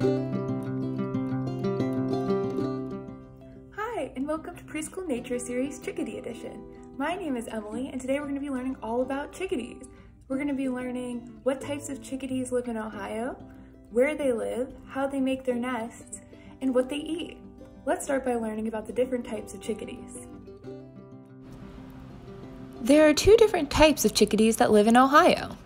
Hi, and welcome to Preschool Nature Series Chickadee Edition. My name is Emily, and today we're going to be learning all about chickadees. We're going to be learning what types of chickadees live in Ohio, where they live, how they make their nests, and what they eat. Let's start by learning about the different types of chickadees. There are two different types of chickadees that live in Ohio.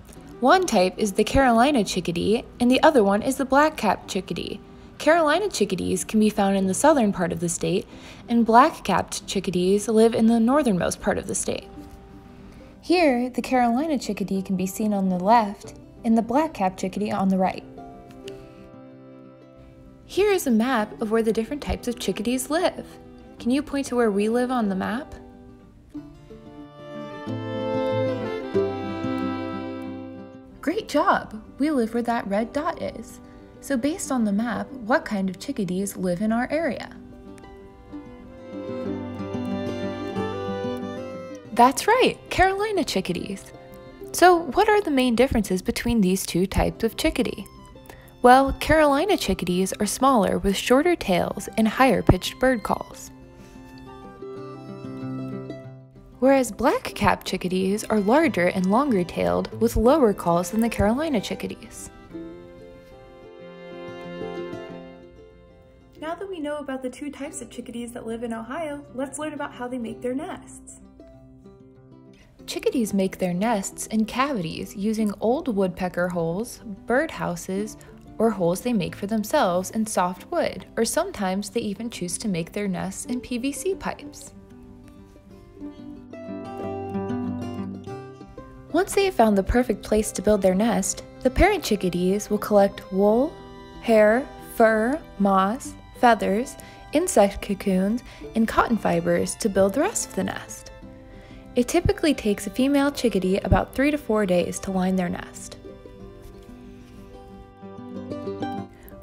One type is the Carolina chickadee, and the other one is the black-capped chickadee. Carolina chickadees can be found in the southern part of the state, and black-capped chickadees live in the northernmost part of the state. Here, the Carolina chickadee can be seen on the left, and the black-capped chickadee on the right. Here is a map of where the different types of chickadees live. Can you point to where we live on the map? Great job! We live where that red dot is. So based on the map, what kind of chickadees live in our area? That's right, Carolina chickadees. So what are the main differences between these two types of chickadee? Well, Carolina chickadees are smaller with shorter tails and higher pitched bird calls whereas black-capped chickadees are larger and longer-tailed with lower calls than the Carolina chickadees. Now that we know about the two types of chickadees that live in Ohio, let's learn about how they make their nests. Chickadees make their nests in cavities using old woodpecker holes, bird houses, or holes they make for themselves in soft wood, or sometimes they even choose to make their nests in PVC pipes. Once they have found the perfect place to build their nest, the parent chickadees will collect wool, hair, fur, moss, feathers, insect cocoons, and cotton fibers to build the rest of the nest. It typically takes a female chickadee about three to four days to line their nest.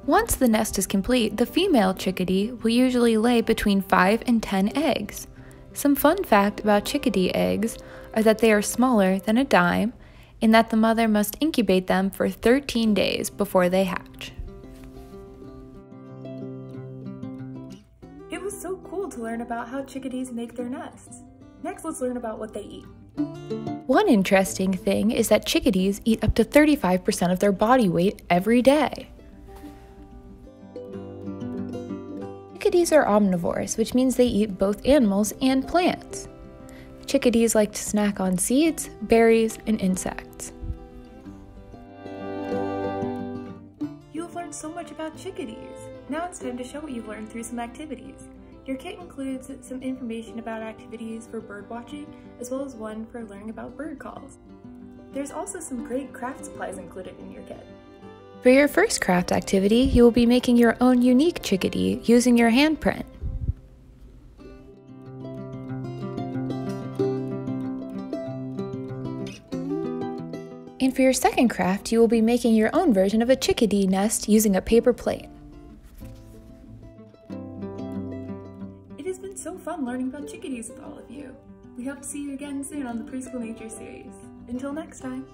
Once the nest is complete, the female chickadee will usually lay between 5 and 10 eggs. Some fun fact about chickadee eggs are that they are smaller than a dime and that the mother must incubate them for 13 days before they hatch. It was so cool to learn about how chickadees make their nests. Next, let's learn about what they eat. One interesting thing is that chickadees eat up to 35% of their body weight every day. Chickadees are omnivores, which means they eat both animals and plants. Chickadees like to snack on seeds, berries, and insects. You have learned so much about chickadees. Now it's time to show what you've learned through some activities. Your kit includes some information about activities for bird watching, as well as one for learning about bird calls. There's also some great craft supplies included in your kit. For your first craft activity, you will be making your own unique chickadee using your handprint. And for your second craft, you will be making your own version of a chickadee nest using a paper plate. It has been so fun learning about chickadees with all of you. We hope to see you again soon on the Preschool Nature series. Until next time.